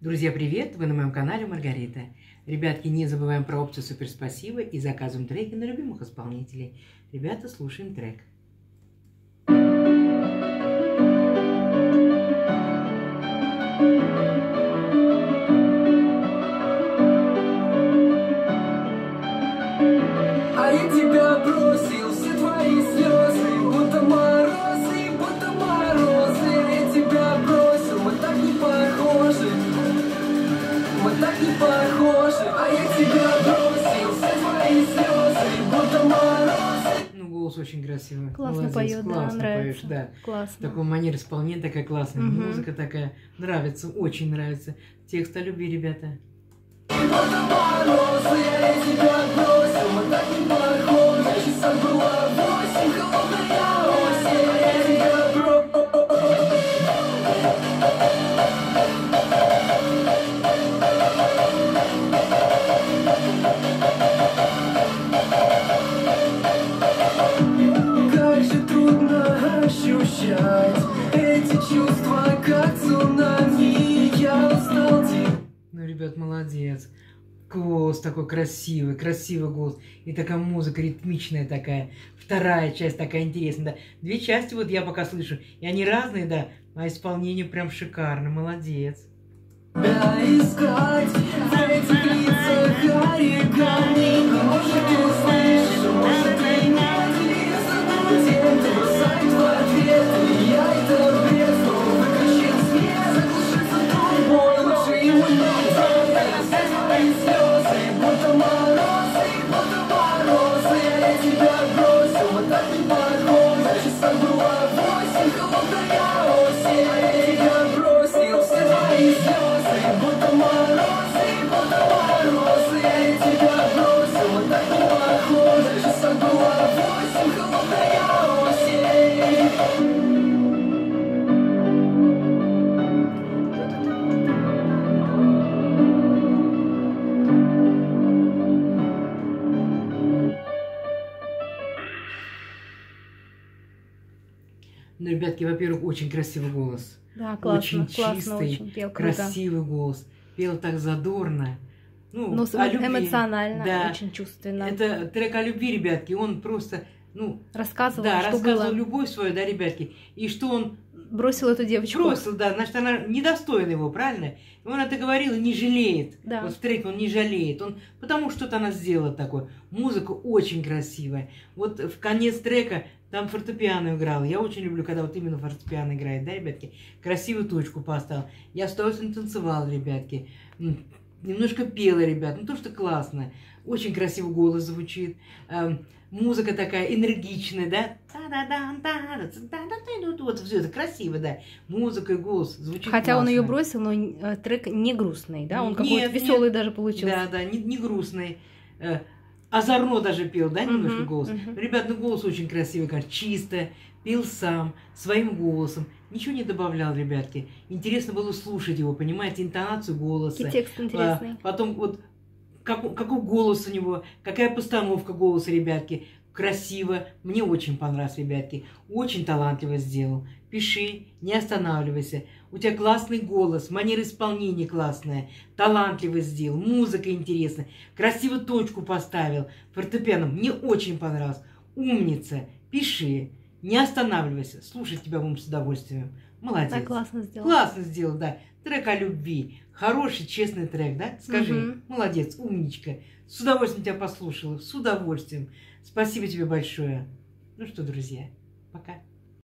Друзья, привет! Вы на моем канале Маргарита. Ребятки, не забываем про опцию Супер Спасибо и заказываем треки на любимых исполнителей. Ребята, слушаем трек. А очень красивый. Классно Молодец, поет, да, классно нравится. поешь, да. Классно. Такой манер исполнения такая классная, Мгм. музыка такая. Нравится, очень нравится. Текст о любви, ребята. Будто морозы, я тебя бросил Мы так не похожи молодец. Голос такой красивый, красивый голос. И такая музыка ритмичная такая. Вторая часть такая интересная. Да. Две части вот я пока слышу. И они разные, да. А исполнение прям шикарно. Молодец. Тебя искать Ну, ребятки, во-первых, очень красивый голос. Да, классно, очень классно чистый, очень пел, круто. красивый голос. Пел так задорно. Ну, Ну, о любви. эмоционально, Да. очень чувственно. Это трек о любви, ребятки. Он просто, ну, Рассказывал, да, что рассказывал было. любовь свою, да, ребятки. И что он Бросил эту девочку. бросил, да, значит, она недостойна его, правильно? И он это говорил и не жалеет. Да. Вот в треке он не жалеет. Он, потому что-то она сделала такое. Музыка очень красивая. Вот в конец трека там фортепиано играл. Я очень люблю, когда вот именно фортепиано играет, да, ребятки? Красивую точку поставил. Я с удовольствием танцевал, ребятки. Немножко пела, ребят. Ну, то, что классно. Очень красивый голос звучит. Эм, Музыка такая энергичная, да? Вот все это красиво, да. Музыка и голос звучит Хотя он ее классно. бросил, но э, трек не грустный, да? Он Нет, какой-то нет. веселый даже получился. Да, да, не, не грустный. Озорно даже пел, да, немножко Мгм, голос. мгм. Ребят, ну голос очень красивый, как чисто, пел сам, своим голосом. Ничего не добавлял, ребятки. Интересно было слушать его, понимаете, интонацию голоса. И текст интересный. А, потом вот как- какой голос у него, какая постановка голоса, ребятки. Красиво. Мне очень понравилось, ребятки. Очень талантливо сделал. Пиши, не останавливайся. У тебя классный голос, манера исполнения классная. Талантливо сделал, музыка интересная. Красиво точку поставил. Фортепиано. Мне очень понравилось. Умница. Пиши. Не останавливайся. Слушать тебя будем с удовольствием. Молодец. Так классно сделал. Классно сделал, да. Трек о любви. Хороший, честный трек, да? Скажи. Мгм. Молодец, умничка. С удовольствием тебя послушала. С удовольствием. Спасибо тебе большое. Ну что, друзья, пока.